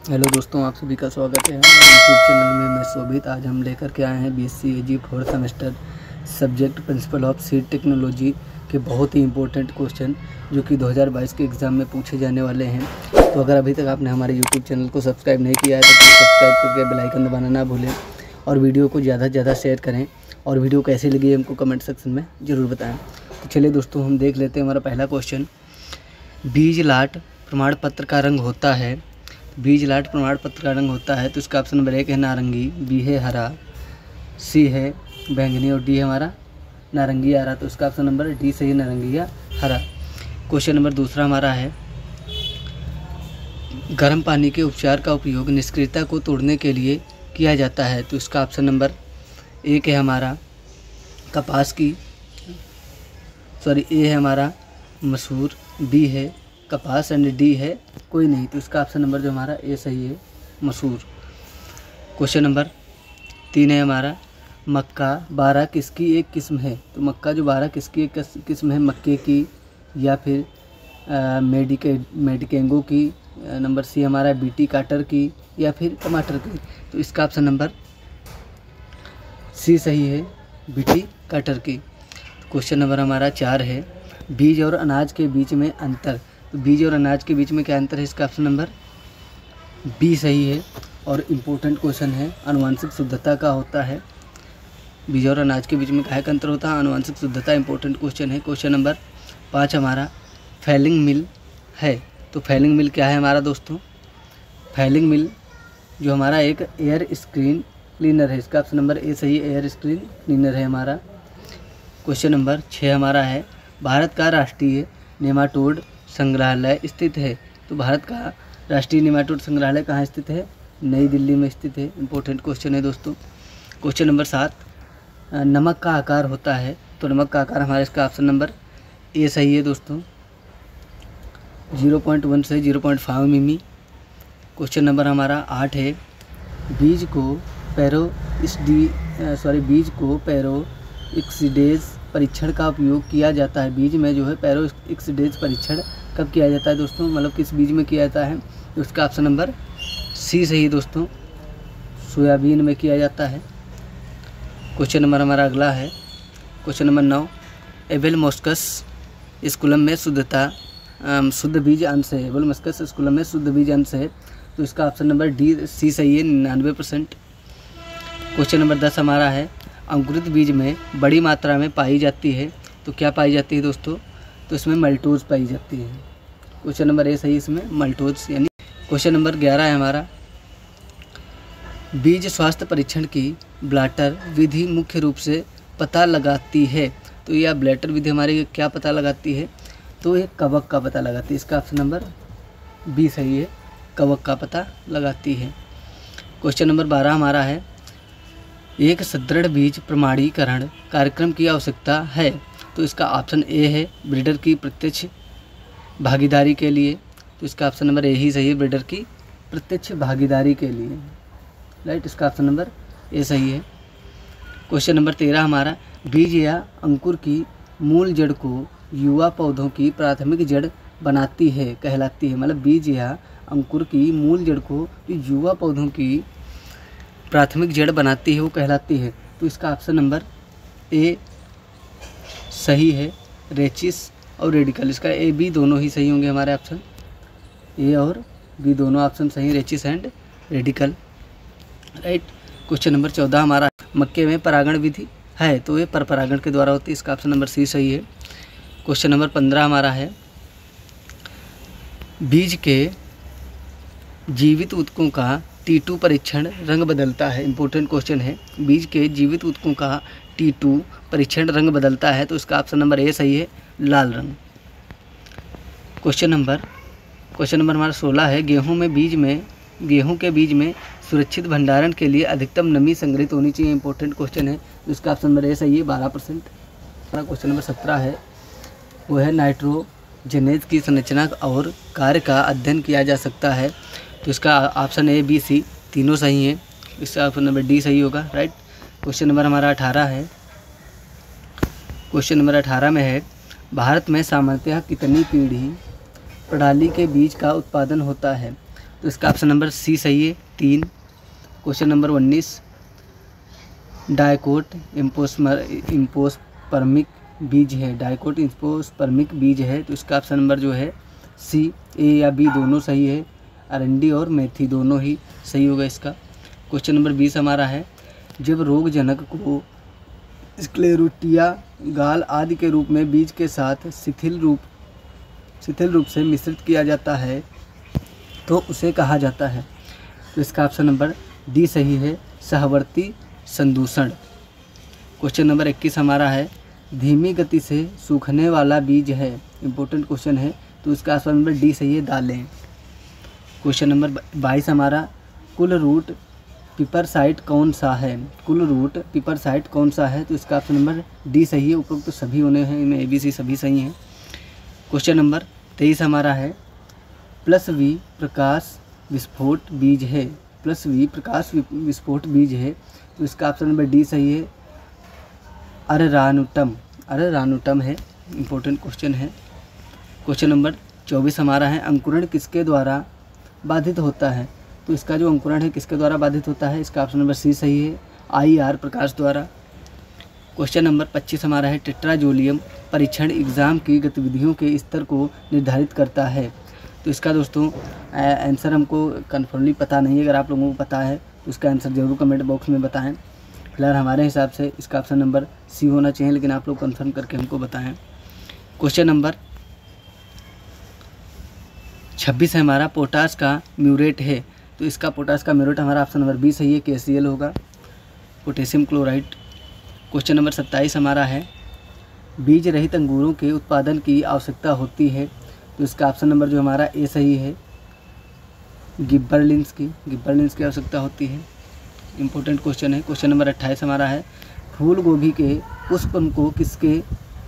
Hello दोस्तों, आप सभी का स्वागत है। यूट्यूब चैनल में मैं शोभित। आज हम लेकर के आए हैं B S G fourth semester subject principle of seed technology के बहुत ही इंपॉर्टेंट क्वेश्चन जो कि 2022 के एग्ज़ाम में पूछे जाने वाले हैं। तो अगर अभी तक आपने हमारे यूट्यूब चैनल को सब्सक्राइब नहीं किया है तो सब्सक्राइब करके बेलाइकन दबाना ना भूलें और वीडियो को ज़्यादा से ज़्यादा शेयर करें और वीडियो कैसी लगी हमको कमेंट सेक्शन में ज़रूर बताएँ। तो चलिए दोस्तों, हम देख लेते हैं हमारा पहला क्वेश्चन बीज लाट प्रमाण पत्र का रंग होता है। बीज लाट प्रमाण पत्र का रंग होता है तो इसका ऑप्शन नंबर एक है नारंगी, बी है हरा, सी है बैंगनी और डी है हमारा नारंगी आ रहा तो उसका ऑप्शन नंबर डी सही नारंगी या हरा। क्वेश्चन नंबर दूसरा हमारा है, गर्म पानी के उपचार का उपयोग निष्क्रियता को तोड़ने के लिए किया जाता है तो इसका ऑप्शन नंबर एक है हमारा कपास की सॉरी ए है हमारा मसूर, बी है कपास एंड डी है, कोई नहीं तो इसका ऑप्शन नंबर जो हमारा ए सही है मसूर क्वेश्चन नंबर तीन है हमारा, मक्का, बारह किसकी एक किस्म है? तो मक्का जो बारह किसकी एक किस्म है, मक्के की या फिर मेडिके, मेडिकेंगो की नंबर सी हमारा बीटी काटर की या फिर टमाटर की। तो इसका ऑप्शन नंबर सी सही है बीटी काटर की। क्वेश्चन नंबर हमारा चार है, बीज और अनाज के बीच में अंतर। तो बीज और अनाज के बीच में क्या अंतर है इसका ऑप्शन नंबर बी सही है और इम्पोर्टेंट क्वेश्चन है अनुवांशिक शुद्धता का होता है। बीज और अनाज के बीच में क्या अंतर होता है? अनुवांशिक शुद्धता इंपॉर्टेंट क्वेश्चन है। क्वेश्चन नंबर पाँच हमारा फैलिंग मिल है। तो फैलिंग मिल क्या है हमारा दोस्तों? फैलिंग मिल जो हमारा एक एयर स्क्रीन क्लीनर है, इसका ऑप्शन नंबर ए सही एयर स्क्रीन क्लीनर है हमारा। क्वेश्चन नंबर छः हमारा है। भारत का राष्ट्रीय नेमाटोड संग्रहालय स्थित है। तो भारत का राष्ट्रीय निमाटोड संग्रहालय कहाँ स्थित है? नई दिल्ली में स्थित है। इम्पोर्टेंट क्वेश्चन है दोस्तों। क्वेश्चन नंबर सात। नमक का आकार होता है। तो नमक का आकार हमारे इसका ऑप्शन नंबर ए सही है दोस्तों। ज़ीरो पॉइंट वन से ज़ीरो पॉइंट फाइव मिमी। क्वेश्चन नंबर हमारा आठ है। बीज को पैरो सॉरी बीज को पैरो एक्सीडेज परीक्षण का उपयोग किया जाता है। बीज में जो है पैरो एक्सीडेज परीक्षण कब किया जाता है दोस्तों? मतलब किस बीज में किया जाता है? उसका ऑप्शन नंबर सी सही दोस्तों, सोयाबीन में किया जाता है। क्वेश्चन नंबर हमारा अगला है। क्वेश्चन नंबर नौ एबेल मोस्कस स्कूलम में शुद्धता शुद्ध बीज अंश है। एबेल मोस्कस स्कूलम में शुद्ध बीज अंश है। तो इसका ऑप्शन नंबर डी सी सही है, निन्यानवे परसेंट क्वेश्चन नंबर दस हमारा है। अंकुरित बीज में बड़ी मात्रा में पाई जाती है। तो क्या पाई जाती है दोस्तों? तो इसमें मल्टोज पाई जाती है। क्वेश्चन नंबर ए सही इसमें, मल्टोज, यानी क्वेश्चन नंबर ग्यारह है हमारा। बीज स्वास्थ्य परीक्षण की ब्लाटर विधि मुख्य रूप से पता लगाती है। तो यह ब्लैटर विधि हमारे क्या पता लगाती है? तो ये कवक का पता लगाती है। इसका ऑप्शन नंबर बी सही है। कवक का पता लगाती है। क्वेश्चन नंबर बारह हमारा है। एक सदृढ़ बीज प्रमाणीकरण कार्यक्रम की आवश्यकता है। तो इसका ऑप्शन ए है। ब्रीडर की प्रत्यक्ष भागीदारी के लिए तो इसका ऑप्शन नंबर ए ही सही है ब्रीडर की, प्रत्यक्ष भागीदारी के लिए। राइट इसका ऑप्शन नंबर ए सही है। क्वेश्चन नंबर तेरह हमारा, बीज या अंकुर की मूल जड़ को युवा पौधों की प्राथमिक जड़ बनाती है, कहलाती है। मतलब बीज या अंकुर की मूल जड़ को जो युवा पौधों की प्राथमिक जड़ बनाती है, वो कहलाती है। तो इसका ऑप्शन नंबर ए सही है। रेचिस और रेडिकल इसका ए बी दोनों ही सही होंगे हमारे ऑप्शन ए और बी दोनों ऑप्शन सही rachis and radical right question number चौदह हमारा मक्के में परागण विधि है तो ये पर परागण के द्वारा होती है, इसका ऑप्शन नंबर सी सही है। क्वेश्चन नंबर पंद्रह हमारा है। बीज के जीवित उत्कों का टी टू परीक्षण रंग बदलता है। इंपॉर्टेंट क्वेश्चन है। बीज के जीवित उत्कों का टी टू परीक्षण रंग बदलता है तो इसका ऑप्शन नंबर ए सही है, लाल रंग। क्वेश्चन नंबर क्वेश्चन नंबर हमारा सोलह है। गेहूँ में बीज में, गेहूँ के बीज में सुरक्षित भंडारण के लिए अधिकतम नमी संग्रहित होनी चाहिए इंपॉर्टेंट क्वेश्चन है इसका ऑप्शन नंबर ए सही है, बारह परसेंट क्वेश्चन नंबर सत्रह है। वो है नाइट्रोजनेज की संरचना और कार्य का अध्ययन किया जा सकता है तो इसका ऑप्शन ए बी सी तीनों सही हैं। इसका ऑप्शन नंबर डी सही होगा राइट क्वेश्चन नंबर हमारा अठारह है। क्वेश्चन नंबर अठारह में है, भारत में सामान्यतः कितनी पीढ़ी प्रणाली के बीज का उत्पादन होता है? तो इसका ऑप्शन नंबर सी सही है, तीन। क्वेश्चन नंबर उन्नीस, डायकोट इम्पोसमर, इम्पोसपर्मिक बीज है। डायकोट इम्पोसपर्मिक बीज है तो इसका ऑप्शन नंबर जो है सी ए या बी दोनों सही है। अरंडी और मेथी दोनों ही सही होगा इसका। क्वेश्चन नंबर बीस हमारा है जब रोगजनक को स्क्लेरोटिया, गाल आदि के रूप में बीज के साथ शिथिल रूप शिथिल रूप से मिश्रित किया जाता है तो उसे कहा जाता है। तो इसका ऑप्शन नंबर डी सही है, सहवर्ती संदूषण। क्वेश्चन नंबर इक्कीस हमारा है, धीमी गति से सूखने वाला बीज है इम्पोर्टेंट क्वेश्चन है तो इसका ऑप्शन नंबर डी सही है, दालें। क्वेश्चन नंबर बाईस हमारा, कुल रूट पिपर साइट कौन सा है? कुल रूट पिपर साइट कौन सा है? तो इसका ऑप्शन नंबर डी सही है, उपरोक्त तो सभी होने हैं, इनमें ए बी सी सभी सही हैं। क्वेश्चन नंबर तेईस हमारा है। प्लस वी प्रकाश विस्फोट बीज है। प्लस वी प्रकाश विस्फोट बीज है। तो इसका ऑप्शन नंबर डी सही है। अररानुटम। अररानुटम है। इम्पोर्टेंट क्वेश्चन है। क्वेश्चन नंबर चौबीस हमारा है। अंकुरण किसके द्वारा बाधित होता है? तो इसका जो अंकुरण है किसके द्वारा बाधित होता है, इसका ऑप्शन नंबर सी सही है। आई आर प्रकाश द्वारा। क्वेश्चन नंबर पच्चीस हमारा है टेट्राजोलियम परीक्षण एग्ज़ाम की गतिविधियों के स्तर को निर्धारित करता है। तो इसका दोस्तों आंसर हमको कन्फर्मली पता नहीं है, अगर आप लोगों को पता है तो इसका आंसर ज़रूर कमेंट बॉक्स में बताएँ। फ़िलहाल हमारे हिसाब से इसका ऑप्शन नंबर सी होना चाहिए, लेकिन आप लोग कन्फर्म करके हमको बताएँ। क्वेश्चन नंबर छब्बीस हमारा, पोटास का म्यूरेट है। तो इसका पोटास का मेरोट हमारा ऑप्शन नंबर बी सही है के होगा। पोटेशियम क्लोराइड क्वेश्चन नंबर सत्ताईस हमारा है। बीज रहित अंगूरों के उत्पादन की आवश्यकता होती है तो इसका ऑप्शन नंबर जो हमारा ए सही है। गिब्बरलिंस की गिब्बरलिंस की आवश्यकता होती है। इंपॉर्टेंट क्वेश्चन है, क्वेश्चन नंबर अट्ठाईस हमारा है। फूल गोभी के पुष्पम को किसके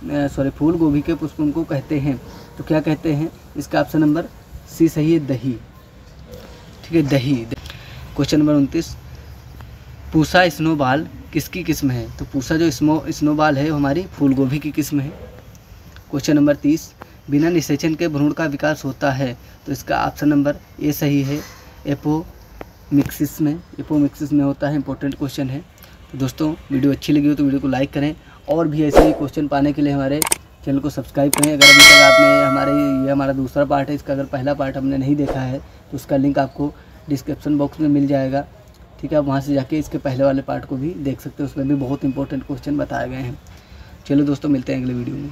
सॉरी, फूल गोभी के पुष्पम को कहते हैं तो क्या कहते हैं? इसका ऑप्शन नंबर सी सही है, दही। ठीक है, दही। क्वेश्चन नंबर उनतीस। पूसा स्नोबॉल किसकी किस्म है? तो पूसा जो स्नो स्नोबॉल है हमारी फूल गोभी की किस्म है। क्वेश्चन नंबर तीस। बिना निषेचन के भ्रूण का विकास होता है तो इसका ऑप्शन नंबर ए सही है। एपो मिक्सिस में एपो मिक्सिस में होता है इंपॉर्टेंट क्वेश्चन है। तो दोस्तों, वीडियो अच्छी लगी हो तो वीडियो को लाइक करें और भी ऐसे ही क्वेश्चन पाने के लिए हमारे चैनल को सब्सक्राइब करें। अगर अभी तक आपने हमारे, ये हमारा दूसरा पार्ट है, इसका अगर पहला पार्ट हमने नहीं देखा है तो उसका लिंक आपको डिस्क्रिप्शन बॉक्स में मिल जाएगा। ठीक है, आप वहाँ से जाके इसके पहले वाले पार्ट को भी देख सकते हैं। उसमें भी बहुत इंपॉर्टेंट क्वेश्चन बताए गए हैं। चलो दोस्तों, मिलते हैं अगले वीडियो में।